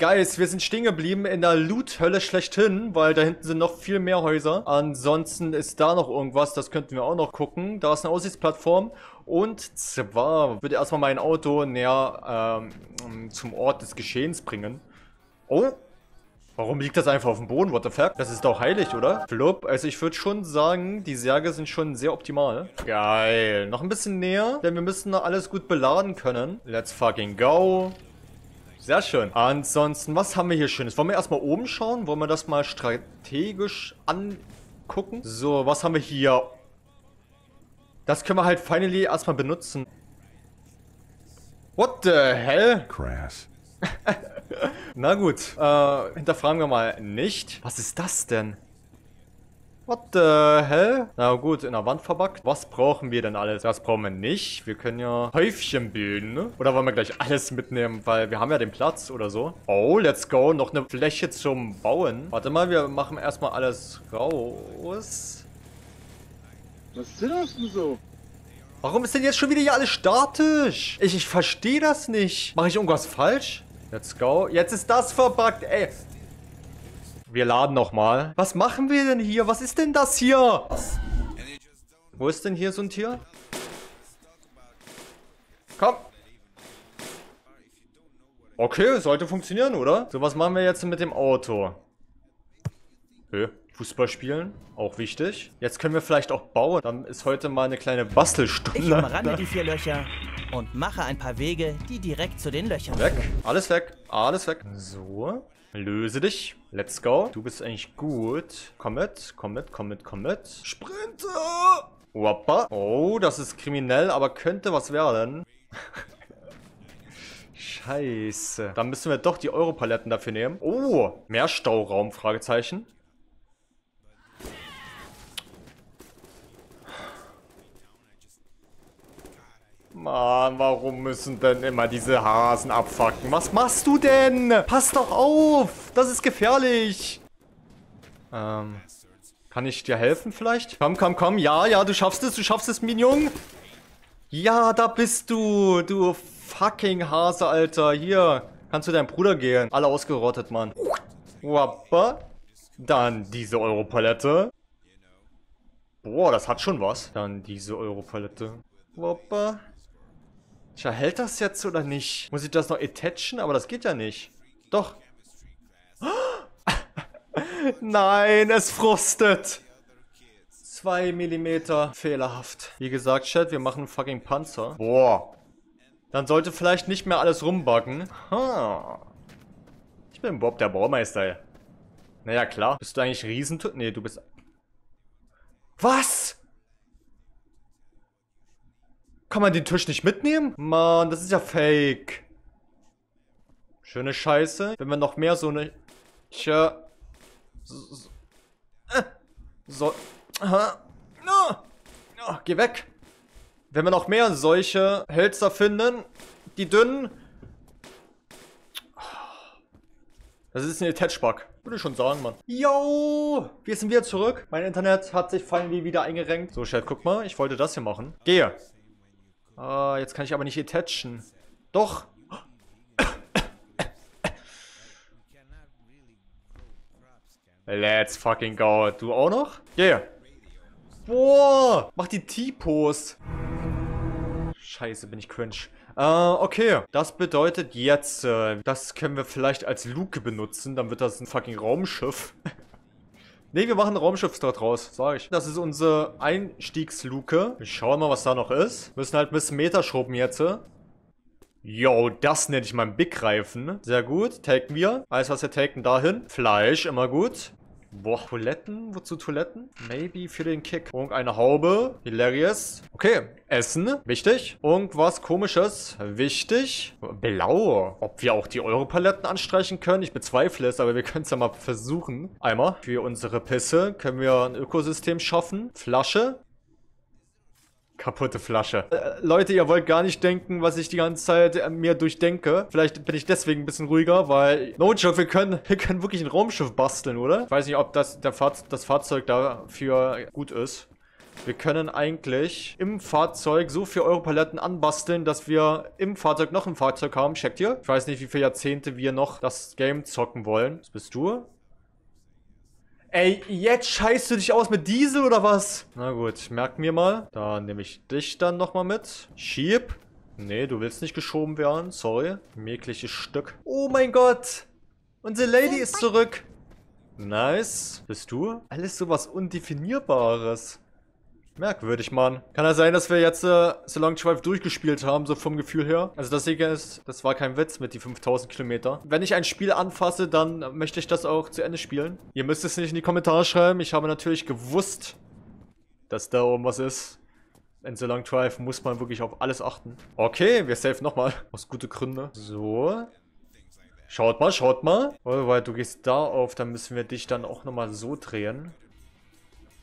Guys, wir sind stehen geblieben in der Loot-Hölle schlechthin, weil da hinten sind noch viel mehr Häuser. Ansonsten ist da noch irgendwas, das könnten wir auch noch gucken. Da ist eine Aussichtsplattform. Und zwar würde erstmal mein Auto näher ähm, zum Ort des Geschehens bringen. Oh, Warum liegt das einfach auf dem Boden? What the fuck? Das ist doch heilig, oder? Flop. Also ich würde schon sagen, die Särge sind schon sehr optimal. Geil. Noch ein bisschen näher, denn wir müssen alles gut beladen können. Let's fucking go. Sehr schön. Ansonsten, was haben wir hier Schönes? Wollen wir erstmal oben schauen? Wollen wir das mal strategisch angucken? So, was haben wir hier? Das können wir halt finally erstmal benutzen. What the hell? Crass. Na gut, äh, hinterfragen wir mal nicht. Was ist das denn? What the hell? Na gut, in der Wand verbackt. Was brauchen wir denn alles? Das brauchen wir nicht. Wir können ja Häufchen bilden, ne? Oder wollen wir gleich alles mitnehmen? Weil wir haben ja den Platz oder so. Oh, let's go. Noch eine Fläche zum Bauen. Warte mal, wir machen erstmal alles raus. Was ist denn das denn so? Warum ist denn jetzt schon wieder hier alles statisch? Ich, ich verstehe das nicht. Mache ich irgendwas falsch? Let's go. Jetzt ist das verbuggt, ey. Wir laden nochmal. Was machen wir denn hier? Was ist denn das hier? Wo ist denn hier so ein Tier? Komm. Okay, sollte funktionieren, oder? So, was machen wir jetzt mit dem Auto? Hö. Fußball spielen, auch wichtig. Jetzt können wir vielleicht auch bauen. Dann ist heute mal eine kleine Bastelstunde. Ich umrande die vier Löcher und mache ein paar Wege, die direkt zu den Löchern Weg. Alles weg. Alles weg. So. Löse dich. Let's go. Du bist eigentlich gut. Komm mit. Komm mit. Komm mit. Komm mit. Sprinte! Wappa. Oh, das ist kriminell, aber könnte was werden. Scheiße. Dann müssen wir doch die Europaletten dafür nehmen. Oh, mehr Stauraum, Fragezeichen. Mann, warum müssen denn immer diese Hasen abfacken? Was machst du denn? Pass doch auf! Das ist gefährlich! Ähm, kann ich dir helfen vielleicht? Komm, komm, komm. Ja, ja, du schaffst es, du schaffst es, Minion. Ja, da bist du, du fucking Hase, Alter. Hier, kannst du deinem Bruder gehen. Alle ausgerottet, Mann. Wappa. Dann diese Europalette. Boah, das hat schon was. Dann diese Europalette. Wappa. Tja, hält das jetzt oder nicht? Muss ich das noch attachen? Aber das geht ja nicht. Doch. Nein, es frustet. 2 mm fehlerhaft. Wie gesagt, Chat, wir machen fucking Panzer. Boah. Dann sollte vielleicht nicht mehr alles rumbuggen. Ha. Ich bin Bob der Baumeister. Naja, klar. Bist du eigentlich Riesen... Nee, du bist... Was? Kann man den Tisch nicht mitnehmen? Mann, das ist ja fake. Schöne Scheiße. Wenn wir noch mehr so eine... So, äh, so aha. No. No, geh weg. Wenn wir noch mehr solche Hölzer finden, die dünnen... Das ist ein Attach-Bug. Würde ich schon sagen, Mann. Yo! Wir sind wieder zurück. Mein Internet hat sich finally wieder eingerenkt. So, Chat, guck mal. Ich wollte das hier machen. Gehe. Ah, jetzt kann ich aber nicht attachen. Doch. Let's fucking go. Du auch noch? Yeah. Boah. Mach die T-Pose. Scheiße, bin ich cringe. Äh, okay. Das bedeutet jetzt, äh, das können wir vielleicht als Luke benutzen. Dann wird das ein fucking Raumschiff. Ne, wir machen ein Raumschiff dort raus, sag ich. Das ist unsere Einstiegsluke. Wir schauen mal, was da noch ist. Müssen halt ein bisschen Meter schrubben jetzt. Yo, das nenne ich mal einen Big-Reifen. Sehr gut, taken wir. Alles, was wir taken, dahin. Fleisch, immer gut. Boah, Toiletten? Wozu Toiletten? Maybe für den Kick. Irgendeine Haube. Hilarious. Okay, Essen. Wichtig. Irgendwas komisches. Wichtig. Blau. Ob wir auch die Europaletten anstreichen können? Ich bezweifle es, aber wir können es ja mal versuchen. Eimer. Für unsere Pisse können wir ein Ökosystem schaffen. Flasche. Kaputte Flasche. Äh, Leute, ihr wollt gar nicht denken, was ich die ganze Zeit äh, mir durchdenke. Vielleicht bin ich deswegen ein bisschen ruhiger, weil... No joke, wir können, wir können wirklich ein Raumschiff basteln, oder? Ich weiß nicht, ob das, der Fahr das Fahrzeug dafür gut ist. Wir können eigentlich im Fahrzeug so viel Europaletten anbasteln, dass wir im Fahrzeug noch ein Fahrzeug haben. Checkt ihr? Ich weiß nicht, wie viele Jahrzehnte wir noch das Game zocken wollen. Was bist du? Ey, jetzt scheißt du dich aus mit Diesel oder was? Na gut, merken wir mal. Da nehme ich dich dann nochmal mit. Schieb. Nee, du willst nicht geschoben werden. Sorry. Mägliches Stück. Oh mein Gott. Unsere Lady ist zurück. Nice. Bist du? Alles sowas Undefinierbares. Merkwürdig, Mann. Kann ja sein, dass wir jetzt äh, Long Drive durchgespielt haben, so vom Gefühl her. Also das Ding ist, das war kein Witz mit die 5000 Kilometer. Wenn ich ein Spiel anfasse, dann möchte ich das auch zu Ende spielen. Ihr müsst es nicht in die Kommentare schreiben. Ich habe natürlich gewusst, dass da oben was ist. In so Long Drive muss man wirklich auf alles achten. Okay, wir safen nochmal. Aus guten Gründen. So. Schaut mal, schaut mal. Oh, weil du gehst da auf, dann müssen wir dich dann auch nochmal so drehen.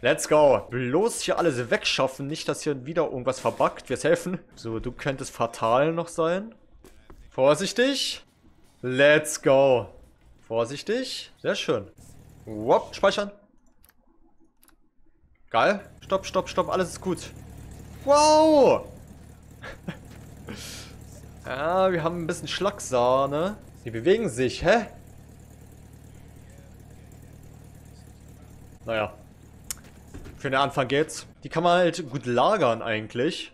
Let's go. Bloß hier alles wegschaffen. Nicht, dass hier wieder irgendwas verbuggt. Wir helfen. So, du könntest fatal noch sein. Vorsichtig. Let's go. Vorsichtig. Sehr schön. Wop, speichern. Geil. Stopp, stopp, stopp. Alles ist gut. Wow. ja, wir haben ein bisschen Schlagsahne. Die bewegen sich, hä? Naja. Für den Anfang geht's. Die kann man halt gut lagern eigentlich.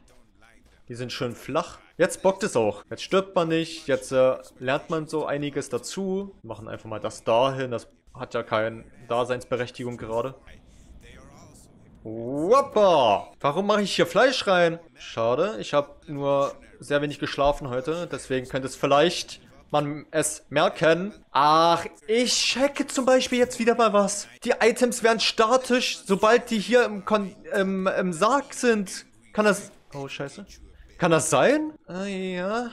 Die sind schön flach. Jetzt bockt es auch. Jetzt stirbt man nicht. Jetzt äh, lernt man so einiges dazu. Wir machen einfach mal das dahin. Das hat ja keine Daseinsberechtigung gerade. Woppa! Warum mache ich hier Fleisch rein? Schade, ich habe nur sehr wenig geschlafen heute. Deswegen könnte es vielleicht man es merken. Ach, ich checke zum Beispiel jetzt wieder mal was. Die Items werden statisch, sobald die hier im, Kon im, im Sarg sind. Kann das... Oh, scheiße. Kann das sein? Ah, ja.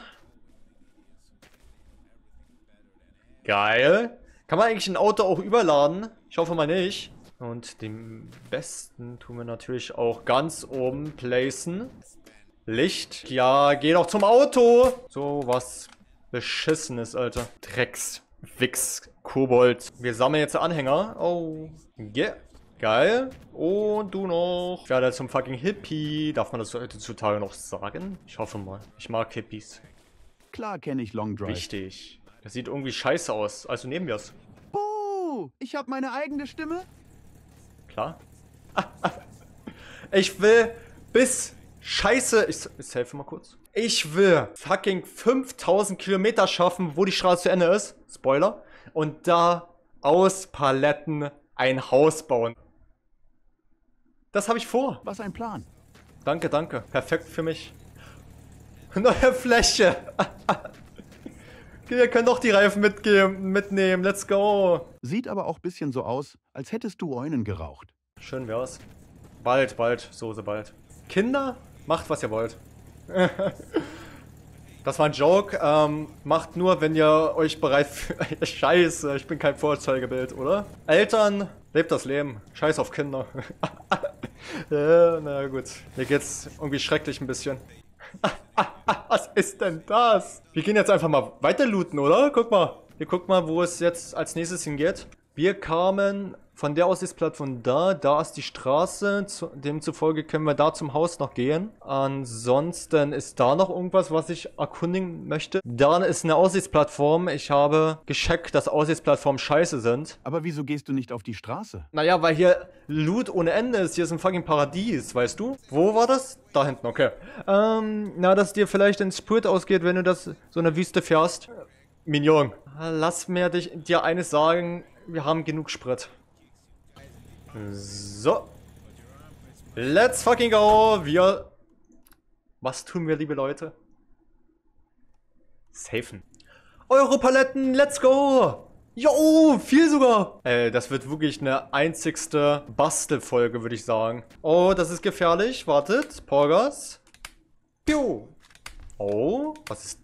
Geil. Kann man eigentlich ein Auto auch überladen? Ich hoffe mal nicht. Und den besten tun wir natürlich auch ganz oben placen. Licht. Ja, geh doch zum Auto. So was Beschissenes, Alter. Drecks. Wix. Kobold. Wir sammeln jetzt Anhänger. Oh. Yeah. Geil. Und du noch. Ich werde zum fucking Hippie. Darf man das heutzutage noch sagen? Ich hoffe mal. Ich mag Hippies. Klar kenne ich Long Drive. Richtig. Das sieht irgendwie scheiße aus. Also nehmen wir es. Buh! Ich habe meine eigene Stimme. Klar. ich will bis Scheiße. Ich, ich helfe mal kurz. Ich will fucking 5000 Kilometer schaffen, wo die Straße zu Ende ist. Spoiler. Und da aus Paletten ein Haus bauen. Das habe ich vor. Was ein Plan. Danke, danke. Perfekt für mich. Neue Fläche. Wir können doch die Reifen mitgeben, mitnehmen. Let's go. Sieht aber auch ein bisschen so aus, als hättest du Eunen geraucht. Schön wär's. Bald, bald. Soße bald. Kinder, macht was ihr wollt. Das war ein Joke. Ähm, macht nur, wenn ihr euch bereit fühlt. Scheiße, ich bin kein Vorzeigebild, oder? Eltern, lebt das Leben. Scheiß auf Kinder. ja, na gut. Mir geht's irgendwie schrecklich ein bisschen. Was ist denn das? Wir gehen jetzt einfach mal weiter looten, oder? Guck mal. Wir gucken mal, wo es jetzt als nächstes hingeht. Wir kamen von der Aussichtsplattform da, da ist die Straße, zu, demzufolge können wir da zum Haus noch gehen. Ansonsten ist da noch irgendwas, was ich erkundigen möchte. Da ist eine Aussichtsplattform. Ich habe gescheckt, dass Aussichtsplattformen scheiße sind. Aber wieso gehst du nicht auf die Straße? Naja, weil hier Loot ohne Ende ist. Hier ist ein fucking Paradies, weißt du? Wo war das? Da hinten, okay. Ähm, na, dass dir vielleicht ins Sprit ausgeht, wenn du das so eine Wüste fährst. Mignon, lass mir dich, dir eines sagen, wir haben genug Sprit. So. Let's fucking go. Wir... Was tun wir, liebe Leute? Safen. Europaletten, let's go. Jo, viel sogar. Ey, das wird wirklich eine einzigste Bastelfolge, würde ich sagen. Oh, das ist gefährlich. Wartet. Porgas. Piu. Oh, was ist...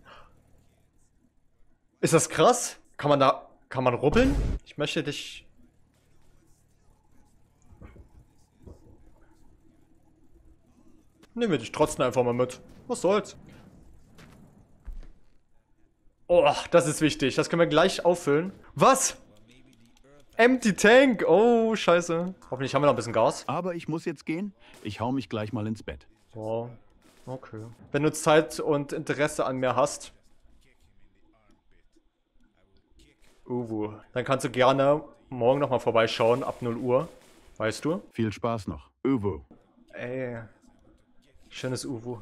Ist das krass? Kann man da... Kann man rubbeln? Ich möchte dich Nehmen wir dich trotzdem einfach mal mit. Was soll's. Oh, das ist wichtig. Das können wir gleich auffüllen. Was? Empty Tank. Oh, scheiße. Hoffentlich haben wir noch ein bisschen Gas. Aber ich muss jetzt gehen. Ich hau mich gleich mal ins Bett. Wow. Okay. Wenn du Zeit und Interesse an mir hast. Uwu. Dann kannst du gerne morgen nochmal vorbeischauen, ab 0 Uhr. Weißt du? Viel Spaß noch. Uwu. Ey. Schönes Uwu.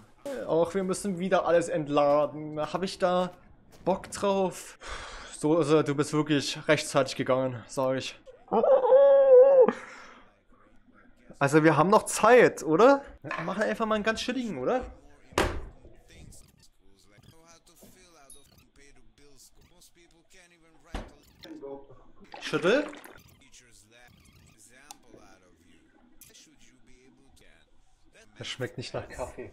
Auch wir müssen wieder alles entladen. Habe ich da Bock drauf? So, also, du bist wirklich rechtzeitig gegangen, sage ich. Also wir haben noch Zeit, oder? Wir machen einfach mal einen ganz chilligen, oder? Schüttel? Das schmeckt nicht nach Kaffee.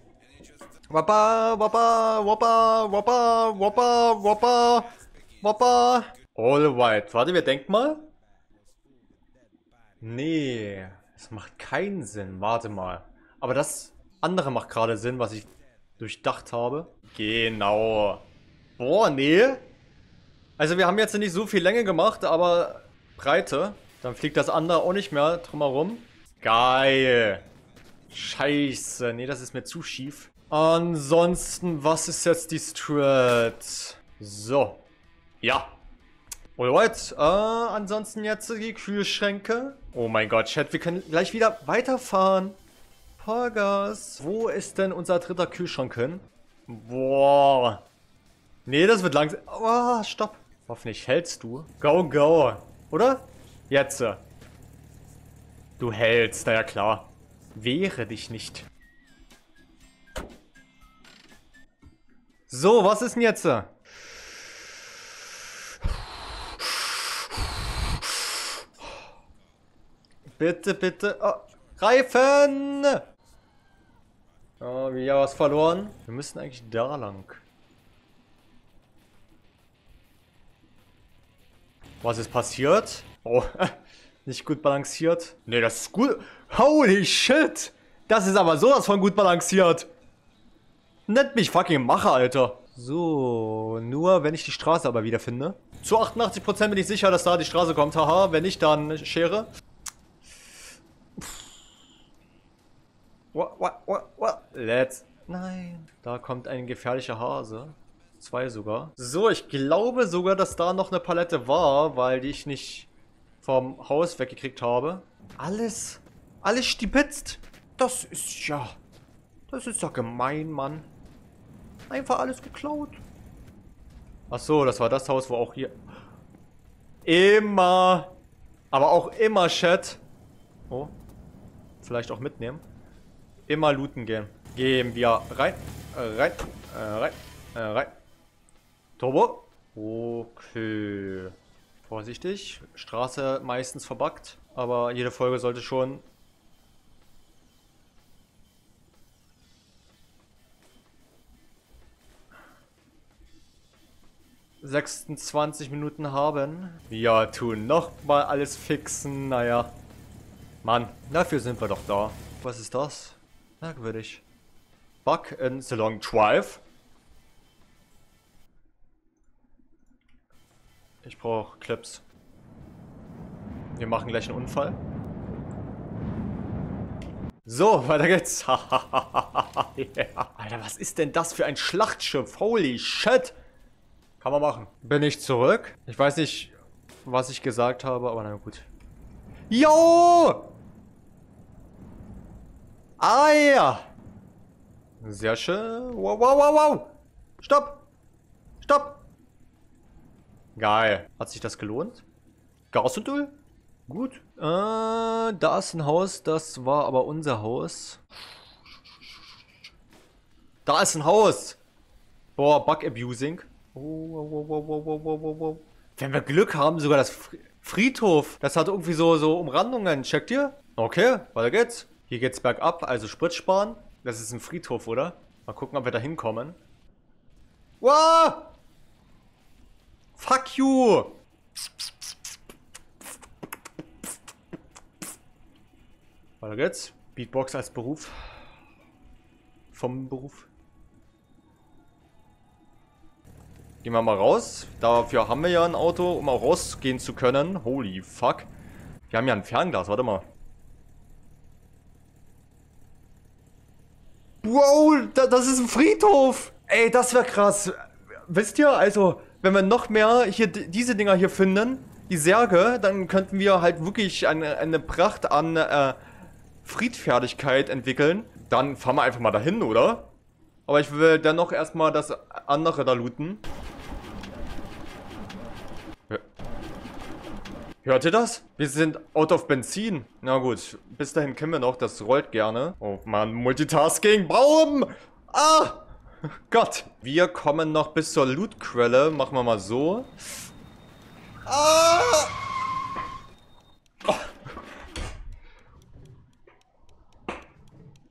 Wappa, wappa, wappa, wappa, wappa, wappa, wappa. Alright, warte, wir denken mal. Nee, das macht keinen Sinn. Warte mal. Aber das andere macht gerade Sinn, was ich durchdacht habe. Genau. Boah, nee. Also wir haben jetzt nicht so viel Länge gemacht, aber Breite. Dann fliegt das andere auch nicht mehr drumherum. Geil. Scheiße. Nee, das ist mir zu schief. Ansonsten, was ist jetzt die Strat? So. Ja. Alright. Äh, ansonsten jetzt die Kühlschränke. Oh mein Gott, Chat, wir können gleich wieder weiterfahren. Porgas. Wo ist denn unser dritter Kühlschrank hin? Boah. Nee, das wird langsam. Oh, stopp. Hoffentlich hältst du. Go, go. Oder? Jetzt. Du hältst, na ja klar. Wehre dich nicht. So, was ist denn jetzt? Bitte, bitte. Oh, Reifen! Oh, wir haben was verloren. Wir müssen eigentlich da lang. Was ist passiert? Oh, nicht gut balanciert. Ne, das ist gut. Holy shit! Das ist aber sowas von gut balanciert. Nennt mich fucking Macher, Alter. So, nur wenn ich die Straße aber wieder finde. Zu 88% bin ich sicher, dass da die Straße kommt. Haha, wenn nicht, dann Schere. What, what, what, what? Let's... Nein. Da kommt ein gefährlicher Hase. Zwei sogar. So, ich glaube sogar, dass da noch eine Palette war, weil die ich nicht vom Haus weggekriegt habe. Alles, alles stibitzt. Das ist ja, das ist ja gemein, Mann. Einfach alles geklaut. Ach so, das war das Haus, wo auch hier... Immer, aber auch immer, Chat. Oh, vielleicht auch mitnehmen. Immer looten gehen. Gehen wir rein, äh, rein, äh, rein, äh, rein. Turbo. Okay. Vorsichtig. Straße meistens verbuggt, aber jede Folge sollte schon... ...26 Minuten haben. Wir tun nochmal alles fixen, naja. Mann, dafür sind wir doch da. Was ist das? Merkwürdig. Bug in Salon 12. Ich brauche Clips. Wir machen gleich einen Unfall. So, weiter geht's. yeah. Alter, was ist denn das für ein Schlachtschiff? Holy shit. Kann man machen. Bin ich zurück? Ich weiß nicht, was ich gesagt habe, aber na gut. Jo! Ah ja! Sehr schön. Wow, wow, wow, wow! Stopp! Stopp! Geil. Hat sich das gelohnt? Gas? Gut. Äh, da ist ein Haus. Das war aber unser Haus. Da ist ein Haus. Boah, Bug Abusing. Oh, wow, wow. Wenn wir Glück haben, sogar das Friedhof. Das hat irgendwie so, so Umrandungen. Checkt ihr? Okay, weiter geht's. Hier geht's bergab, also Sprit sparen. Das ist ein Friedhof, oder? Mal gucken, ob wir da hinkommen. Wow! Fuck you! Weiter geht's. Beatbox als Beruf. Vom Beruf. Gehen wir mal raus. Dafür haben wir ja ein Auto, um auch rausgehen zu können. Holy fuck. Wir haben ja ein Fernglas, warte mal. Wow, da, das ist ein Friedhof. Ey, das wäre krass. Wisst ihr, also, wenn wir noch mehr hier diese Dinger hier finden, die Särge, dann könnten wir halt wirklich eine, eine Pracht an äh, Friedfertigkeit entwickeln. Dann fahren wir einfach mal dahin, oder? Aber ich will dennoch erstmal das andere da looten. Hört ihr das? Wir sind out of Benzin. Na gut, bis dahin können wir noch. Das rollt gerne. Oh Mann, Multitasking. Baum! Ah! Gott. Wir kommen noch bis zur Lootquelle. Machen wir mal so. Ah! Oh.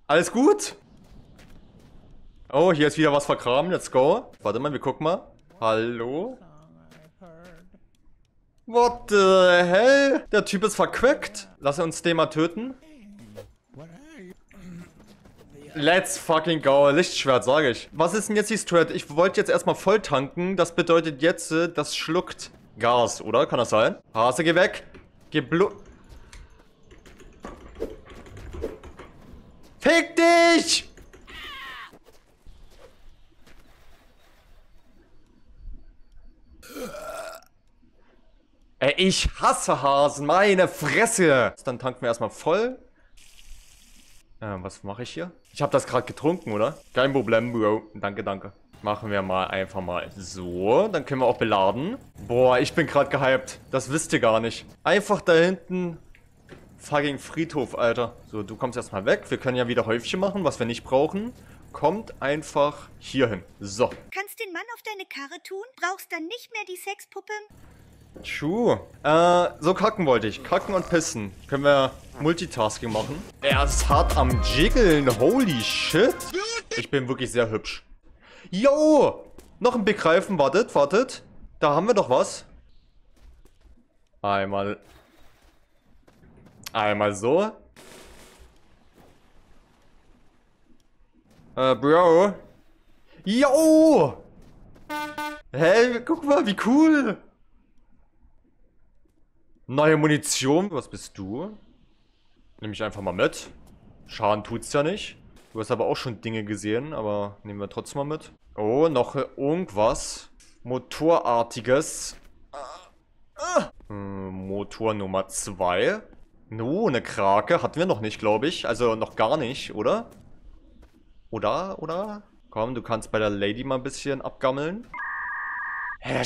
Alles gut? Oh, hier ist wieder was vergraben. Let's go. Warte mal, wir gucken mal. Hallo? What the hell? Der Typ ist verquickt. Lass uns den mal töten. Let's fucking go. Lichtschwert, sage ich. Was ist denn jetzt die Strat? Ich wollte jetzt erstmal voll tanken. Das bedeutet jetzt, äh, das schluckt Gas, oder? Kann das sein? Hase, geh weg. Geh blu... Fick dich! Ey, ich hasse Hasen, meine Fresse. Dann tanken wir erstmal voll. Äh, was mache ich hier? Ich habe das gerade getrunken, oder? Kein Problem, Bro. Danke, danke. Machen wir mal einfach mal so. Dann können wir auch beladen. Boah, ich bin gerade gehypt. Das wisst ihr gar nicht. Einfach da hinten. Fucking Friedhof, Alter. So, du kommst erstmal weg. Wir können ja wieder Häufchen machen, was wir nicht brauchen. Kommt einfach hier hin. So. Kannst den Mann auf deine Karre tun? Brauchst dann nicht mehr die Sexpuppe? True. Äh, so kacken wollte ich. Kacken und pissen. Können wir Multitasking machen? Er ist hart am Jiggeln. Holy shit. Ich bin wirklich sehr hübsch. Yo! Noch ein Begreifen. Wartet, wartet. Da haben wir doch was. Einmal. Einmal so. Äh, Bro. Yo! Hey, guck mal, wie cool. Neue Munition. Was bist du? Nehme ich einfach mal mit. Schaden tut's ja nicht. Du hast aber auch schon Dinge gesehen, aber nehmen wir trotzdem mal mit. Oh, noch irgendwas. Motorartiges. Hm, Motor Nummer 2. No, eine Krake. Hatten wir noch nicht, glaube ich. Also noch gar nicht, oder? Oder? Oder? Komm, du kannst bei der Lady mal ein bisschen abgammeln. Hä,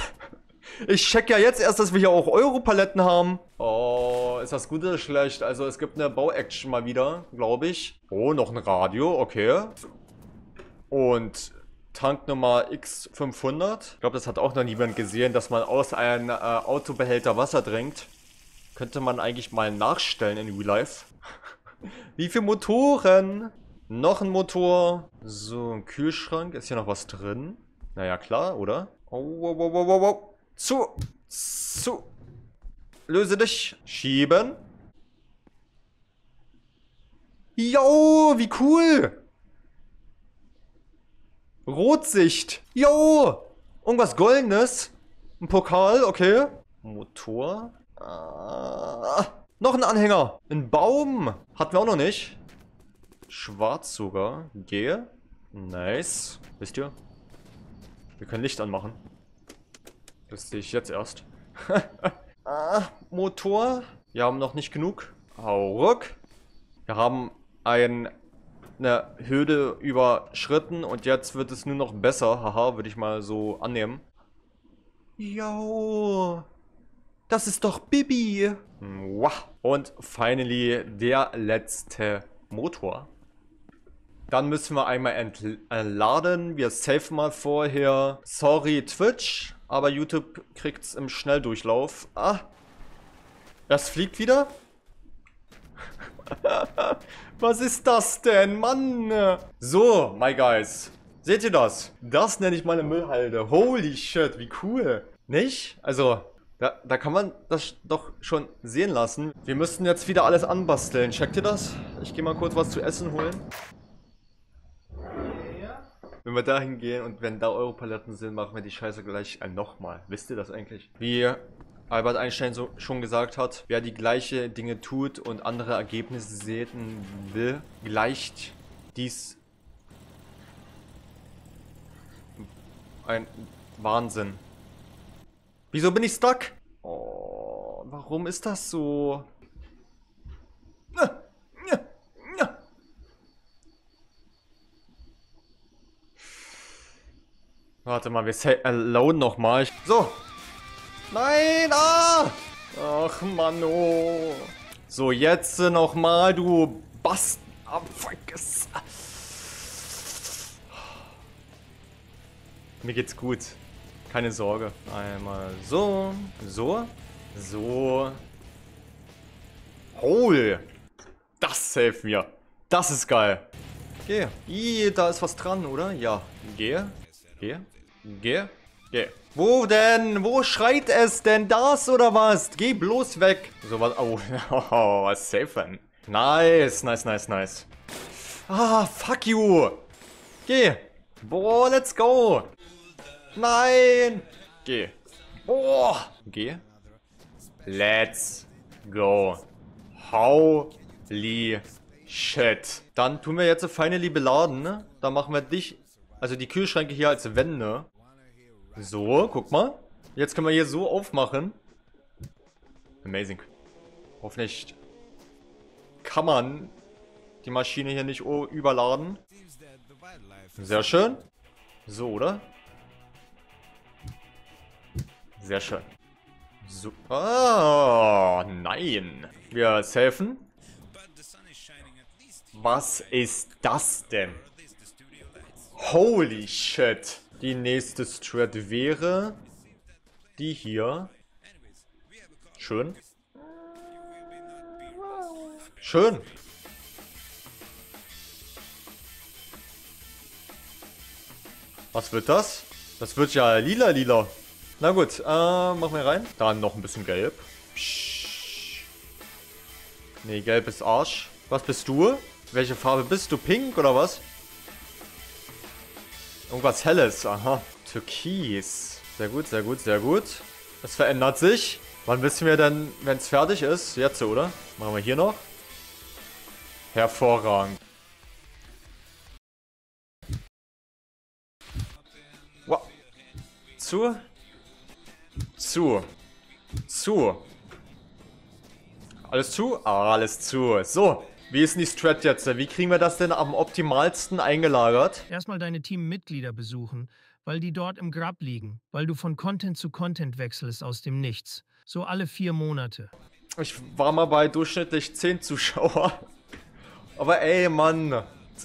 ich check ja jetzt erst, dass wir hier auch Europaletten haben. Oh, ist das gut oder schlecht? Also es gibt eine Bauaction mal wieder, glaube ich. Oh, noch ein Radio, okay. Und Tanknummer X500. Ich glaube, das hat auch noch niemand gesehen, dass man aus einem äh, Autobehälter Wasser trinkt. Könnte man eigentlich mal nachstellen in Real Life. Wie viele Motoren? Noch ein Motor. So, ein Kühlschrank. Ist hier noch was drin? Naja, klar, oder? Oh, wow, wow, wow, wow. Zu. Zu. Löse dich. Schieben. Jo, wie cool. Rotsicht. Jo. Irgendwas Goldenes. Ein Pokal, okay. Motor. Ah, noch ein Anhänger. Ein Baum. Hatten wir auch noch nicht. Schwarz sogar. Gehe. Nice. Wisst ihr? Wir können Licht anmachen. Das sehe ich jetzt erst. ah, Motor. Wir haben noch nicht genug. Hau ruck. Wir haben ein, eine Hürde überschritten und jetzt wird es nur noch besser. Haha, würde ich mal so annehmen. Jo. Das ist doch Bibi. Und finally der letzte Motor. Dann müssen wir einmal entladen. Wir safen mal vorher. Sorry Twitch, aber YouTube kriegt es im Schnelldurchlauf. Ah, das fliegt wieder? Was ist das denn, Mann? So, my guys. Seht ihr das? Das nenne ich meine Müllhalde. Holy shit, wie cool. Nicht? Also, da, da kann man das doch schon sehen lassen. Wir müssten jetzt wieder alles anbasteln. Checkt ihr das? Ich gehe mal kurz was zu essen holen. Wenn wir da hingehen und wenn da Europaletten sind, machen wir die Scheiße gleich äh, nochmal. Wisst ihr das eigentlich? Wie Albert Einstein so schon gesagt hat, wer die gleiche Dinge tut und andere Ergebnisse sehen will, gleicht dies ein Wahnsinn. Wieso bin ich stuck? Oh, warum ist das so? Warte mal, wir say alone nochmal. So. Nein, ah! Ach, Mann, oh. So, jetzt nochmal, du Bast... Ah, vergiss. Mir geht's gut. Keine Sorge. Einmal so, so, so. Hol. Das hilft mir. Das ist geil. Geh. Ih, da ist was dran, oder? Ja. Geh. Geh. Geh. Geh. Wo denn? Wo schreit es denn? Das oder was? Geh bloß weg. So was. Oh, oh was safe denn? Nice, nice, nice, nice. Ah, fuck you. Geh. Boah, let's go. Nein. Geh. Boah. Geh. Let's go. Holy shit. Dann tun wir jetzt finally beladen. Ne? Dann machen wir dich, also die Kühlschränke hier als Wände. So, guck mal. Jetzt können wir hier so aufmachen. Amazing. Hoffentlich kann man die Maschine hier nicht überladen. Sehr schön. So, oder? Sehr schön. So. Ah, nein. Wir safen. Was ist das denn? Holy shit. Die nächste Strat wäre die hier. Schön. Schön. Was wird das? Das wird ja lila, lila. Na gut, äh, machen wir rein. Dann noch ein bisschen gelb. Psch. Nee, gelb ist Arsch. Was bist du? Welche Farbe bist du? Pink oder was? Irgendwas Helles, aha. Türkis. Sehr gut, sehr gut, sehr gut. Es verändert sich. Wann wissen wir denn, wenn es fertig ist? Jetzt, oder? Machen wir hier noch. Hervorragend. Wow. Zu. Zu. Zu. Alles zu? Alles zu. So. Wie ist denn die Strat jetzt? Wie kriegen wir das denn am optimalsten eingelagert? Erstmal deine Teammitglieder besuchen, weil die dort im Grab liegen, weil du von Content zu Content wechselst aus dem Nichts. So alle vier Monate. Ich war mal bei durchschnittlich 10 Zuschauer. Aber ey, Mann.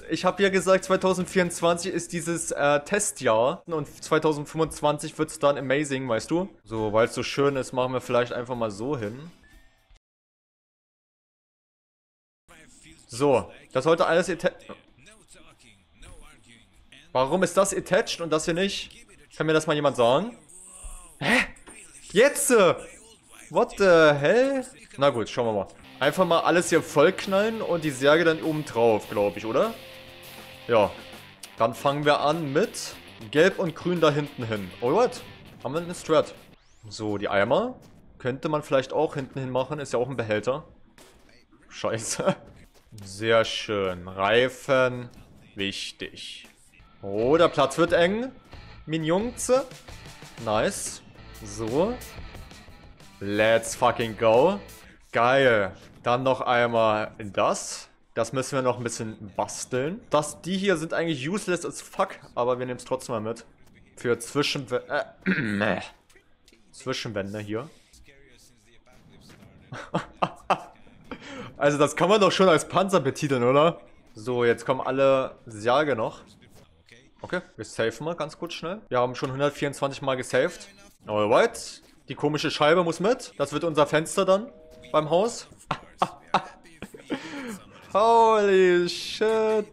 Ich habe ja gesagt, 2024 ist dieses äh, Testjahr und 2025 wird es dann amazing, weißt du? So, weil es so schön ist, machen wir vielleicht einfach mal so hin. So, das sollte alles Warum ist das attached und das hier nicht? Kann mir das mal jemand sagen? Hä? Jetzt? What the hell? Na gut, schauen wir mal. Einfach mal alles hier vollknallen und die Särge dann oben drauf, glaube ich, oder? Ja. Dann fangen wir an mit Gelb und Grün da hinten hin. Alright. Haben wir eine Strat. So, die Eimer. Könnte man vielleicht auch hinten hin machen. Ist ja auch ein Behälter. Scheiße. Sehr schön. Reifen. Wichtig. Oh, der Platz wird eng. Minjungze. Nice. So. Let's fucking go. Geil. Dann noch einmal das. Das müssen wir noch ein bisschen basteln. Das, die hier sind eigentlich useless as fuck, aber wir nehmen es trotzdem mal mit. Für Zwischenwände. Äh, Zwischenwände hier. also das kann man doch schon als Panzer betiteln, oder? So, jetzt kommen alle Särge noch. Okay, wir safen mal ganz kurz schnell. Wir haben schon 124 Mal gesaved. Alright. Die komische Scheibe muss mit. Das wird unser Fenster dann beim Haus. Holy shit.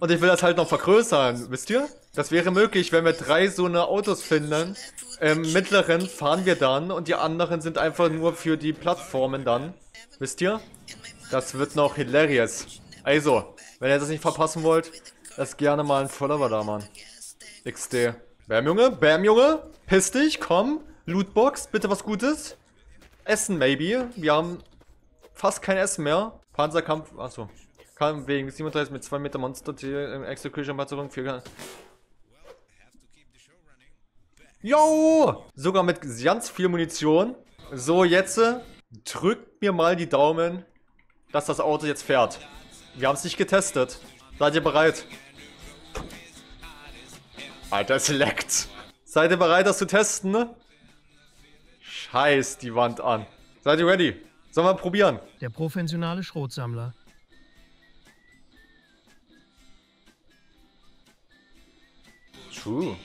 Und ich will das halt noch vergrößern, wisst ihr? Das wäre möglich, wenn wir drei so eine Autos finden. Im mittleren fahren wir dann und die anderen sind einfach nur für die Plattformen dann. Wisst ihr? Das wird noch hilarious. Also, wenn ihr das nicht verpassen wollt, lasst gerne mal ein Follower da, Mann. XD. Bam, Junge, bam, Junge. Piss dich, komm. Lootbox, bitte was Gutes. Essen, maybe. Wir haben fast kein Essen mehr. Panzerkampf, achso. Kann wegen 37 mit 2 Meter Monster Execution Panzerung 4 Yo! Sogar mit ganz viel Munition. So, jetzt äh, drückt mir mal die Daumen, dass das Auto jetzt fährt. Wir haben es nicht getestet. Seid ihr bereit? Alter, es leckt. Seid ihr bereit, das zu testen? Scheiß die Wand an. Seid ihr ready? Sollen wir probieren? Der professionale Schrotsammler. True.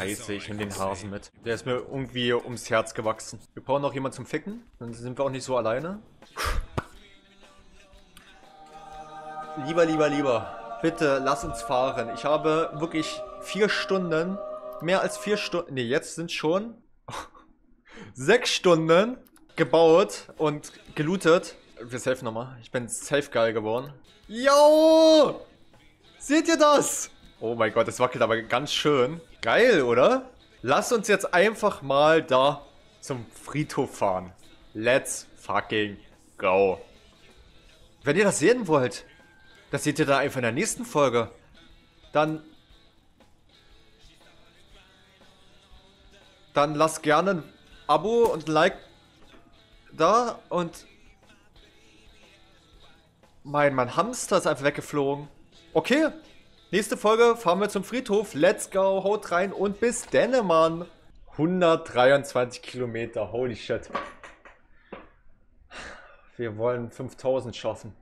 Scheiße, ich nehme den Hasen mit. Der ist mir irgendwie ums Herz gewachsen. Wir brauchen noch jemanden zum Ficken. Dann sind wir auch nicht so alleine. Lieber, lieber, lieber. Bitte, lass uns fahren. Ich habe wirklich vier Stunden, mehr als vier Stunden, nee, jetzt sind schon sechs Stunden gebaut und gelootet. Wir safe nochmal. Ich bin safe geil geworden. Yo! Seht ihr das? Oh mein Gott, das wackelt aber ganz schön. Geil, oder? Lass uns jetzt einfach mal da zum Friedhof fahren. Let's fucking go. Wenn ihr das sehen wollt, das seht ihr dann einfach in der nächsten Folge. Dann... Dann lasst gerne ein Abo und ein Like da und... Mein, mein Hamster ist einfach weggeflogen. Okay, nächste Folge fahren wir zum Friedhof. Let's go, haut rein und bis denne, Mann. 123 Kilometer, holy shit. Wir wollen 5000 schaffen.